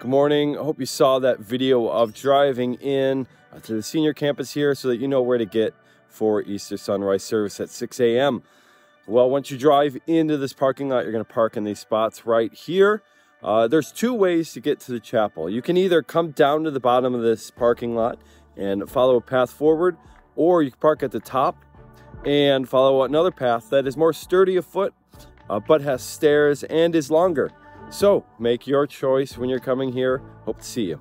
Good morning. I hope you saw that video of driving in uh, to the senior campus here so that you know where to get for Easter sunrise service at 6 a.m. Well, once you drive into this parking lot, you're going to park in these spots right here. Uh, there's two ways to get to the chapel. You can either come down to the bottom of this parking lot and follow a path forward, or you can park at the top and follow another path that is more sturdy afoot, uh, but has stairs and is longer. So make your choice when you're coming here. Hope to see you.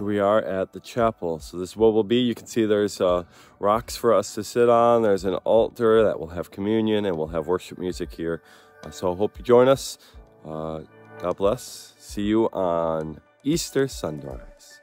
We are at the chapel. So this is what will be. You can see there's uh, rocks for us to sit on. There's an altar that will have communion and we'll have worship music here. Uh, so I hope you join us. Uh, God bless. See you on Easter sunrise.